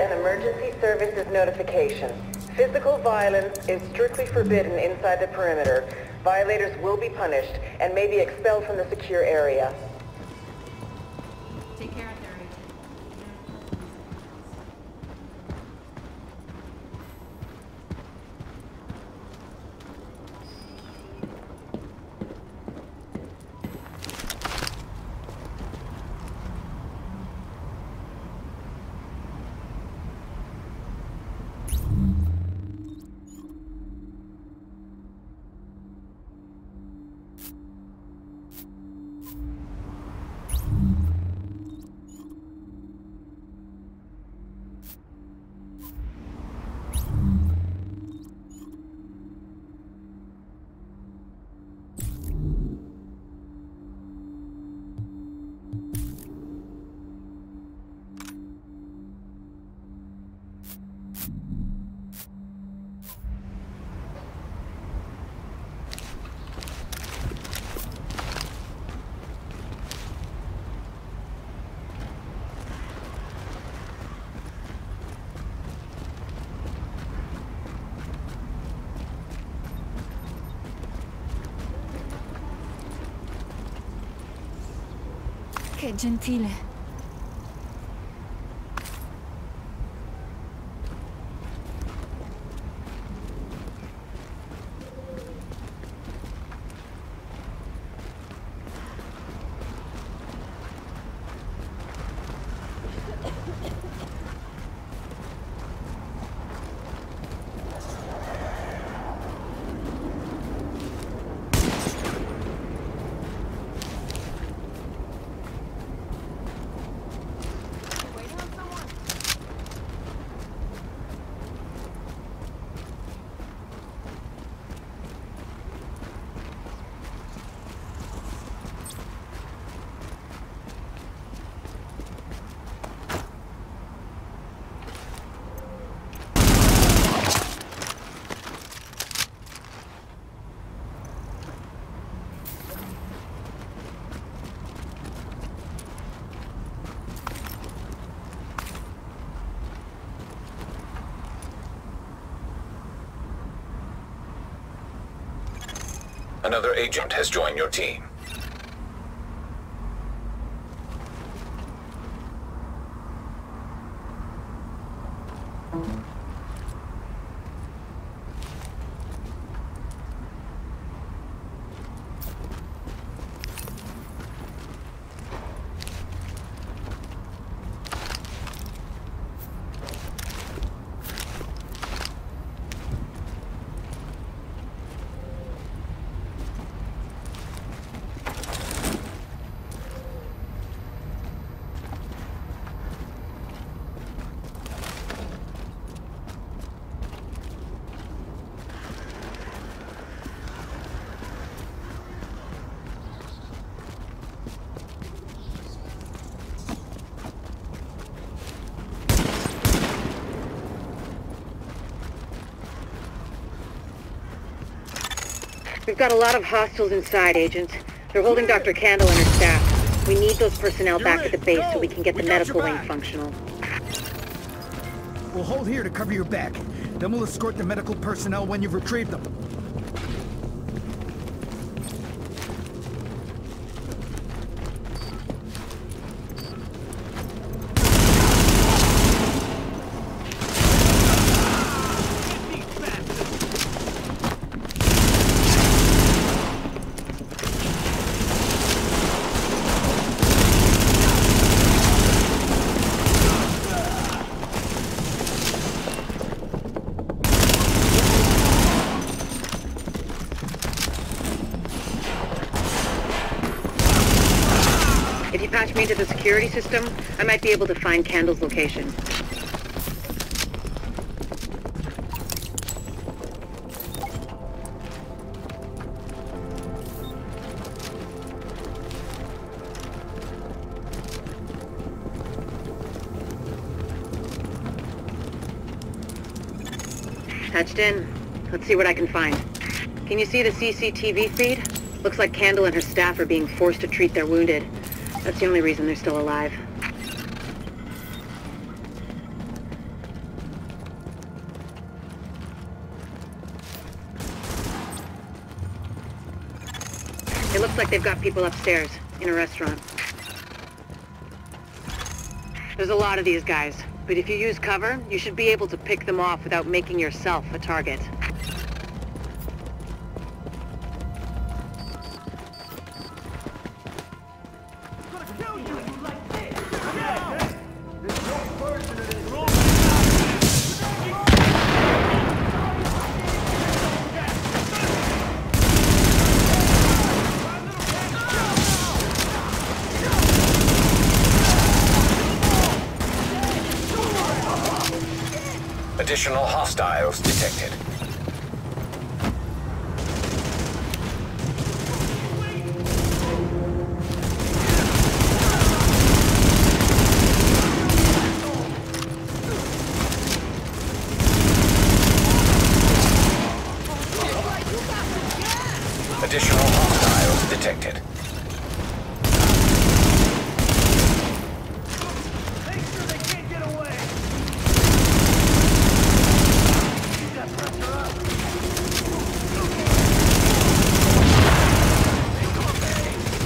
An emergency services notification. Physical violence is strictly forbidden inside the perimeter. Violators will be punished and may be expelled from the secure area. Mm-hmm. Che gentile. Another agent has joined your team. We've got a lot of hostiles inside, Agent. They're holding Dr. Kandel and her staff. We need those personnel back at the base so we can get the We got medical wing functional. We'll hold here to cover your back. Then we'll escort the medical personnel when you've retrieved them. System, I might be able to find Kandel's location. Patched in. Let's see what I can find. Can you see the CCTV feed? Looks like Kandel and her staff are being forced to treat their wounded. That's the only reason they're still alive. It looks like they've got people upstairs, in a restaurant. There's a lot of these guys, but if you use cover, you should be able to pick them off without making yourself a target. Additional hostiles detected. Additional hostiles detected.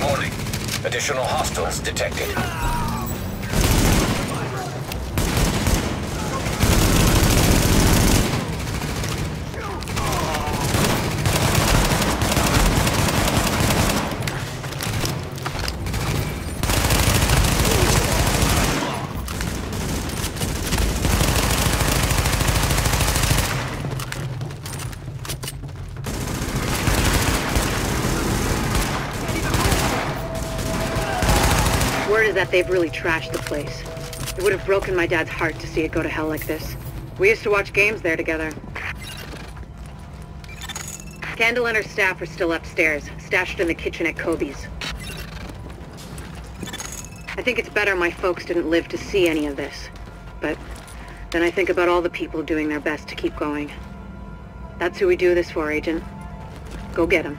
Warning. Additional hostiles detected. That they've really trashed the place. It would have broken my dad's heart to see it go to hell like this. We used to watch games there together. Kandel and her staff are still upstairs, stashed in the kitchen at Kobe's. I think it's better my folks didn't live to see any of this. But then I think about all the people doing their best to keep going. That's who we do this for, Agent. Go get them.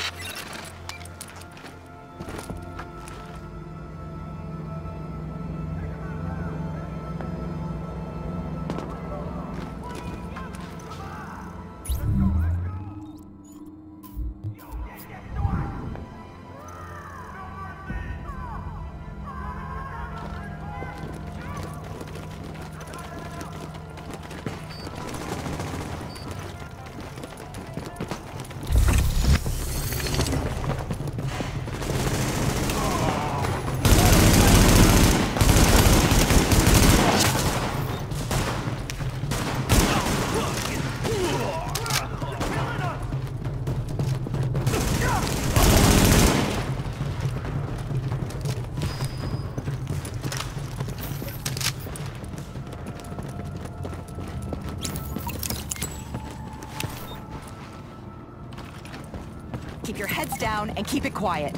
Down and keep it quiet.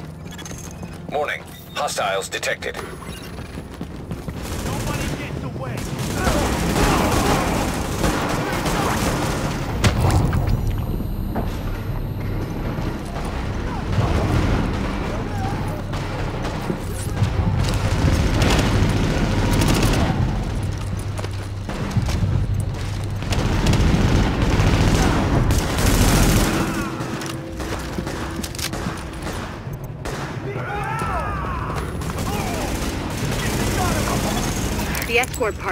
Warning. Hostiles detected.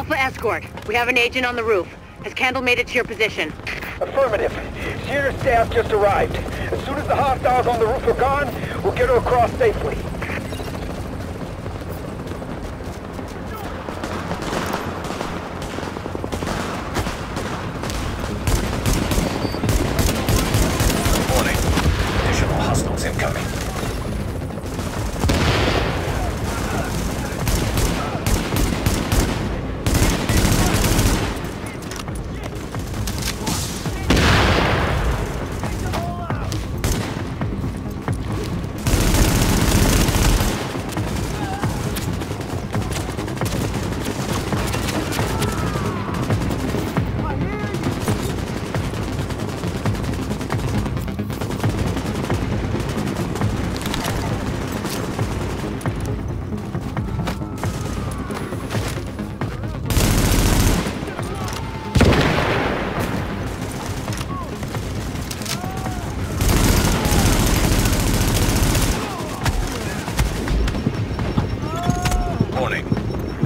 Alpha Escort, we have an agent on the roof. Has Kandel made it to your position? Affirmative. Shearer's staff just arrived. As soon as the hostiles on the roof are gone, we'll get her across safely.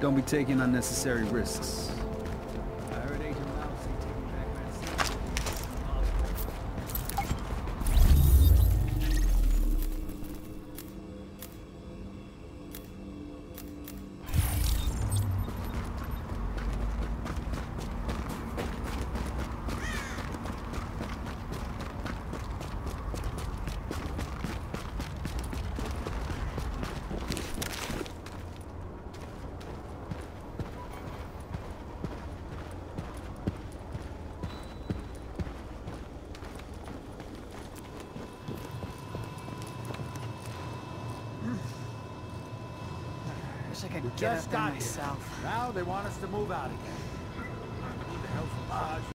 Don't be taking unnecessary risks. I heard Agent Mousy taking back that Wish I could We get just up got myself. Now they want us to move out again.